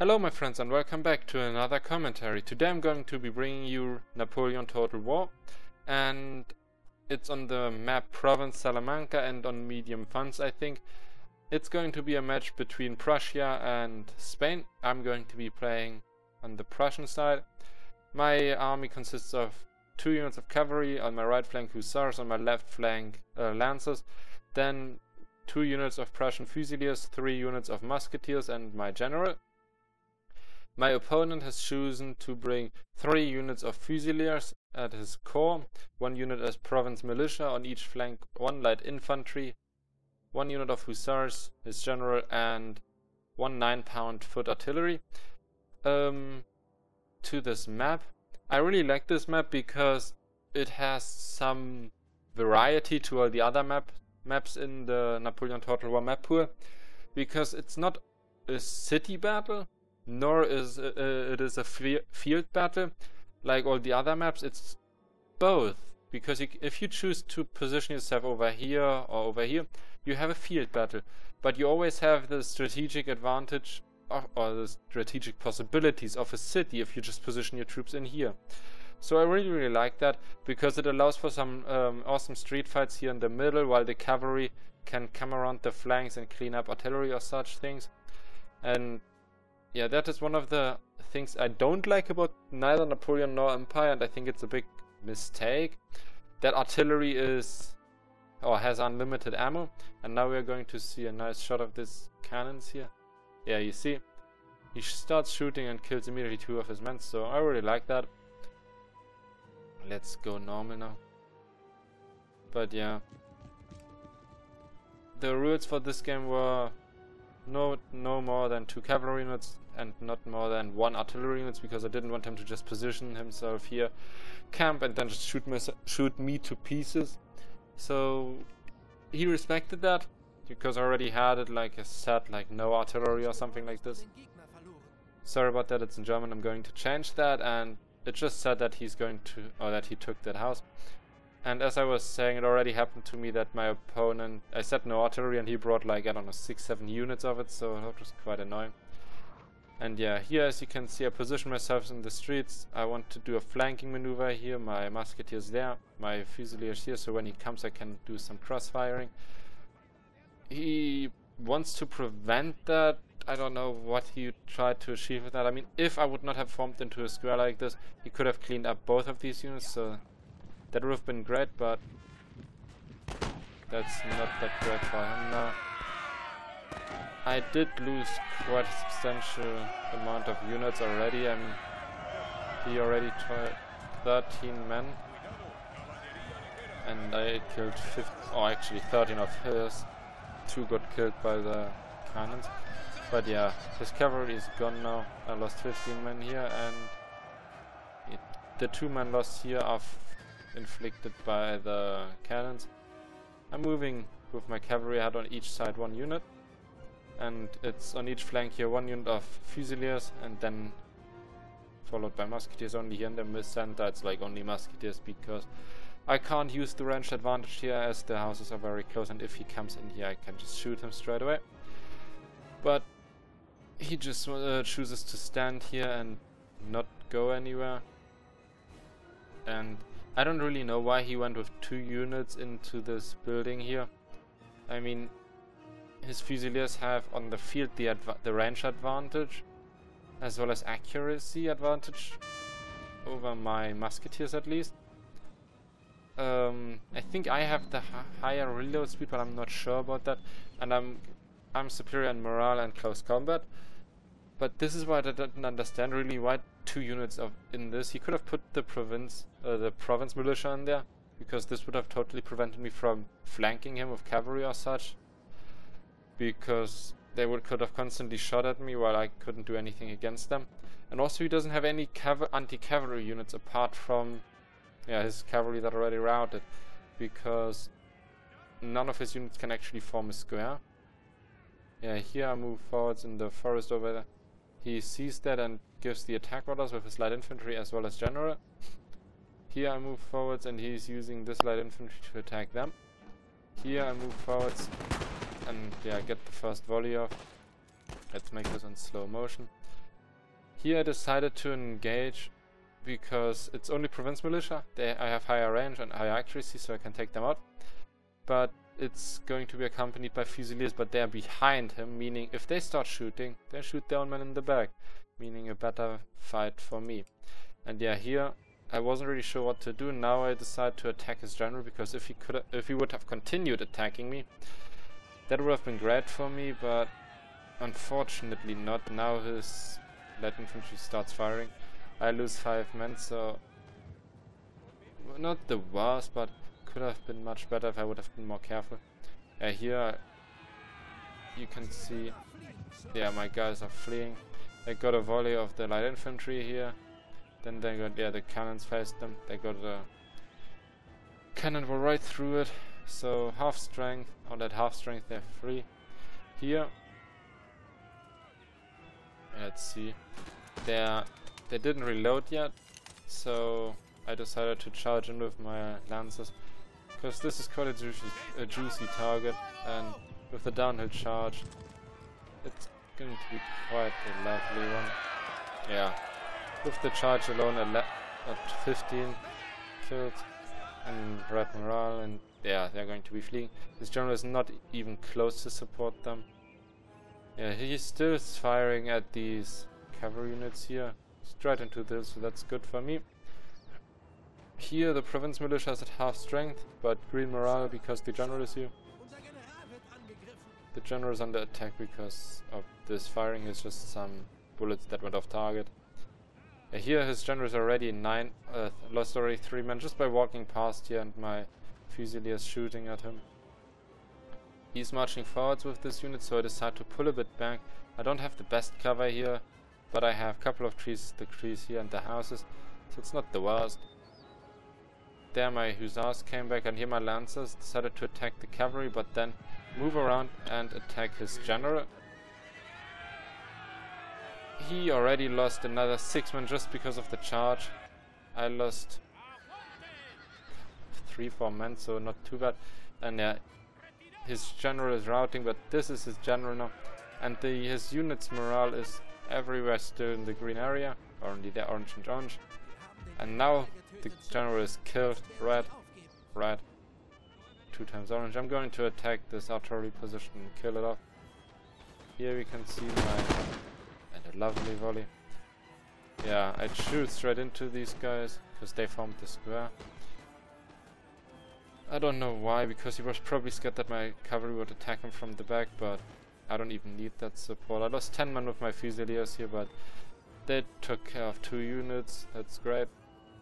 Hello my friends and welcome back to another commentary. Today I'm going to be bringing you Napoleon Total War and it's on the map Province Salamanca and on medium funds I think. It's going to be a match between Prussia and Spain. I'm going to be playing on the Prussian side. My army consists of two units of cavalry, on my right flank hussars, on my left flank uh, lancers, then two units of Prussian fusiliers, three units of musketeers and my general. My opponent has chosen to bring three units of Fusiliers at his core, one unit as Province Militia on each flank, one light infantry, one unit of Hussars, his general, and one 9 pound foot artillery um, to this map. I really like this map because it has some variety to all the other map maps in the Napoleon Total War map pool because it's not a city battle nor is uh, uh, it is a field battle like all the other maps. It's both because you, if you choose to position yourself over here or over here, you have a field battle, but you always have the strategic advantage of, or the strategic possibilities of a city if you just position your troops in here. So I really really like that because it allows for some um, awesome street fights here in the middle while the cavalry can come around the flanks and clean up artillery or such things. And yeah, that is one of the things I don't like about neither Napoleon nor Empire, and I think it's a big mistake. That artillery is or has unlimited ammo, and now we're going to see a nice shot of this cannons here. Yeah, you see, he starts shooting and kills immediately two of his men, so I really like that. Let's go normal now. But yeah, the rules for this game were no no more than two cavalry units and not more than one artillery units because I didn't want him to just position himself here, camp and then just shoot me, shoot me to pieces. So he respected that because I already had it like a set like no artillery or something like this. Sorry about that, it's in German, I'm going to change that and it just said that he's going to, or that he took that house. And as I was saying, it already happened to me that my opponent, I said no artillery and he brought like, I don't know, 6-7 units of it, so that was quite annoying. And yeah, here as you can see I position myself in the streets. I want to do a flanking maneuver here. My musketeers there, my fusiliers here, so when he comes I can do some cross-firing. He wants to prevent that. I don't know what he tried to achieve with that. I mean, if I would not have formed into a square like this, he could have cleaned up both of these units, so that would have been great, but that's not that great for him now. I did lose quite a substantial amount of units already. I mean, he already tried 13 men. And I killed 15, or actually 13 of his. Two got killed by the cannons. But yeah, his cavalry is gone now. I lost 15 men here and it, the two men lost here are inflicted by the cannons. I'm moving with my cavalry. I had on each side one unit and it's on each flank here one unit of fusiliers and then followed by musketeers. Only here in the center it's like only musketeers because I can't use the range advantage here as the houses are very close and if he comes in here I can just shoot him straight away. But he just uh, chooses to stand here and not go anywhere. And I don't really know why he went with two units into this building here. I mean his Fusiliers have on the field the, the range advantage as well as accuracy advantage over my musketeers at least. Um, I think I have the higher reload speed, but I'm not sure about that. And I'm I'm superior in morale and close combat. But this is why I didn't understand really why two units of in this. He could have put the province uh, the province militia in there because this would have totally prevented me from flanking him with cavalry or such because they would could have constantly shot at me while I couldn't do anything against them. And also he doesn't have any anti-cavalry units apart from yeah, his cavalry that already routed because none of his units can actually form a square. Yeah, here I move forwards in the forest over there. He sees that and gives the attack orders with his light infantry as well as general. Here I move forwards and he's using this light infantry to attack them. Here I move forwards and yeah, get the first volley off. Let's make this in slow motion. Here I decided to engage because it's only province militia. They, I have higher range and higher accuracy, so I can take them out. But it's going to be accompanied by Fusiliers, but they're behind him, meaning if they start shooting, they shoot their own men in the back, meaning a better fight for me. And yeah, here I wasn't really sure what to do. Now I decide to attack his general because if he could, if he would have continued attacking me, that would have been great for me. But unfortunately, not. Now his light infantry starts firing. I lose five men, so not the worst, but could have been much better if I would have been more careful. Uh, here you can see, yeah, my guys are fleeing. They got a volley of the light infantry here. Then they got, yeah, the cannons faced them. They got a cannonball right through it. So half strength, on that half strength they're free. Here, let's see, they're, they didn't reload yet. So I decided to charge in with my lancers because this is quite a juicy, a juicy target and with the downhill charge it's going to be quite a lovely one. Yeah, with the charge alone at 15 killed and red morale and yeah, they're going to be fleeing. This general is not even close to support them. Yeah, he's still firing at these cavalry units here, straight into this, so that's good for me. Here the province militia is at half strength, but green morale because the general is here. The general is under attack because of this firing is just some bullets that went off target. Uh, here his general is already 9, uh, lost already 3 men just by walking past here and my fusiliers shooting at him. He's marching forwards with this unit so I decide to pull a bit back. I don't have the best cover here, but I have a couple of trees, the trees here and the houses, so it's not the worst. There my hussars came back and here my lancers decided to attack the cavalry but then move around and attack his general. He already lost another six men just because of the charge. I lost three, four men, so not too bad. And yeah, his general is routing, but this is his general now. And the, his unit's morale is everywhere still in the green area, or the orange and orange. And now the general is killed. Red, red, two times orange. I'm going to attack this artillery position and kill it off. Here we can see my and a lovely volley. Yeah, I'd shoot straight into these guys because they formed the square. I don't no why, because he was probably scared that my cavalry would attack him from the back, but I don't even need that support. I lost 10 men with my Fusiliers here, but they took care of two units, that's great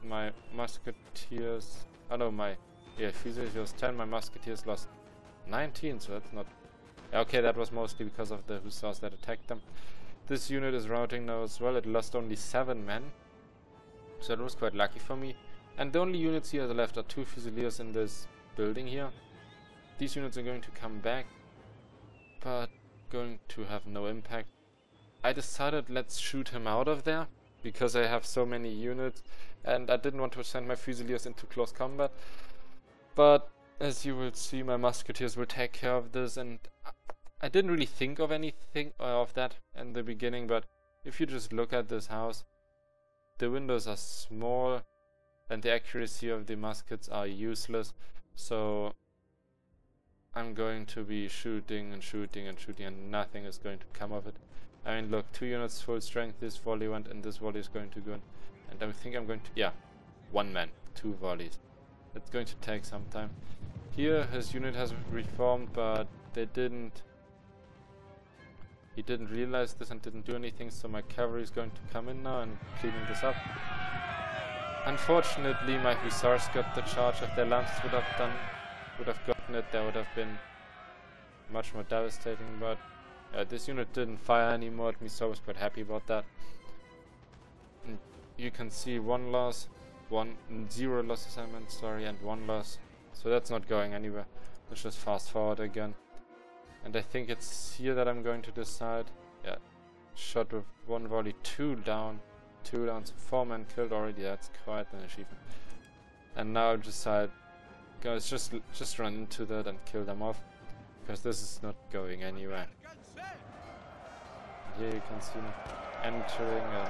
my musketeers... Oh know my... Yeah, Fusiliers lost 10, my musketeers lost 19, so that's not... Okay, that was mostly because of the hussars that attacked them. This unit is routing now as well, it lost only 7 men. So it was quite lucky for me. And the only units here left are two Fusiliers in this building here. These units are going to come back, but going to have no impact. I decided let's shoot him out of there, because I have so many units and I didn't want to send my Fusiliers into close combat. But as you will see, my Musketeers will take care of this and I didn't really think of anything uh, of that in the beginning, but if you just look at this house, the windows are small and the accuracy of the muskets are useless, so I'm going to be shooting and shooting and shooting and nothing is going to come of it. I mean, look, two units full strength, this volley went and this volley is going to go in. And I think I'm going to, yeah, one man, two volleys. It's going to take some time. Here, his unit has reformed, but they didn't, he didn't realize this and didn't do anything, so my cavalry is going to come in now and cleaning this up. Unfortunately, my hussars got the charge. If their lancers would have done, would have gotten it, that would have been much more devastating, but uh, this unit didn't fire anymore at me, so I was quite happy about that. And you can see one loss, one zero losses I sorry, and one loss. So that's not going anywhere. Let's just fast forward again. And I think it's here that I'm going to decide. Yeah, shot with one volley, two down, two down, so four men killed already. That's quite an achievement. And now decide, guys, just just run into that and kill them off, because this is not going anywhere. Here you can see now. entering and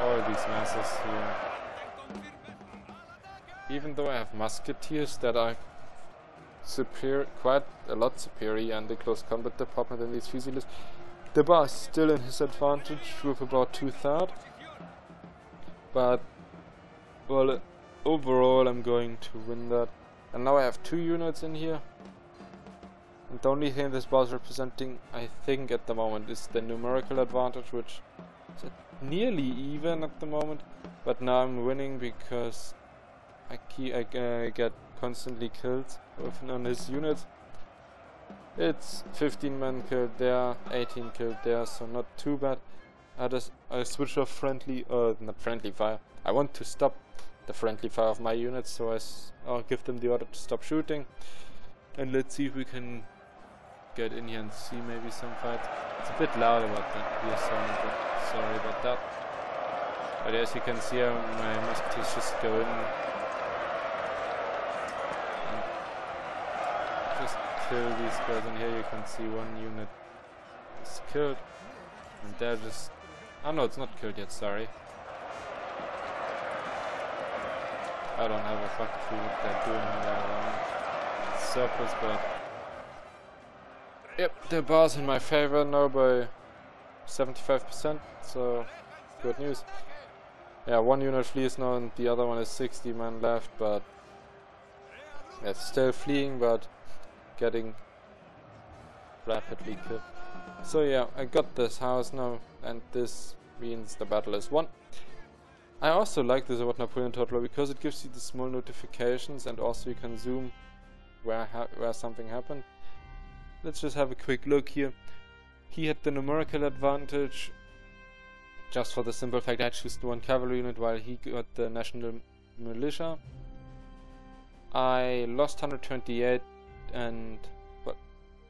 all these masses here. Even though I have musketeers that are superior, quite a lot superior in the close combat department than these fusiliers, the bar is still in his advantage with about two-thirds. But, well, overall I'm going to win that. And now I have two units in here. And the only thing this bar is representing, I think at the moment, is the numerical advantage, which is nearly even at the moment. But now I'm winning because I, keep, I uh, get constantly killed on his units. It's 15 men killed there, 18 killed there, so not too bad. I just I switch off friendly, uh, not friendly fire. I want to stop the friendly fire of my units, so I will give them the order to stop shooting. And let's see if we can get in here and see maybe some fights. It's a bit loud about that here sound, but sorry about that. But as you can see, my musketeers just go in kill these guys and here you can see one unit is killed. And they're just oh no it's not killed yet sorry. I don't have a fuck clue what they're doing there on surface but yep the bar's in my favor now by 75% so good news. Yeah one unit flees now and the other one is 60 men left but it's still fleeing but getting rapidly killed. So yeah, I got this house now, and this means the battle is won. I also like this about Napoleon Total because it gives you the small notifications and also you can zoom where where something happened. Let's just have a quick look here. He had the numerical advantage just for the simple fact I chose one cavalry unit while he got the national militia. I lost 128 and but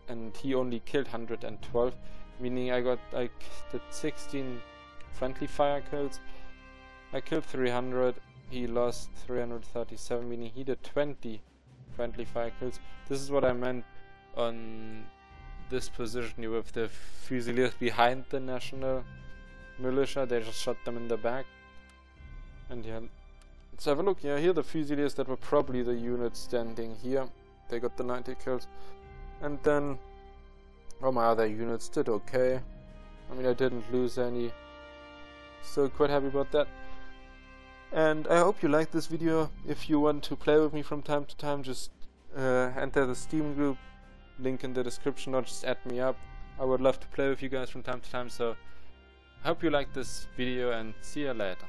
and he only killed 112 meaning I got like did 16 friendly fire kills. I killed 300 he lost 337 meaning he did 20 friendly fire kills. This is what I meant on this position with the fusiliers behind the national militia. They just shot them in the back. And yeah let's have a look. Yeah here the fusiliers that were probably the units standing here they got the 90 kills. And then all my other units did okay. I mean, I didn't lose any. So quite happy about that. And I hope you liked this video. If you want to play with me from time to time, just uh, enter the Steam group, link in the description, or just add me up. I would love to play with you guys from time to time, so hope you liked this video and see you later.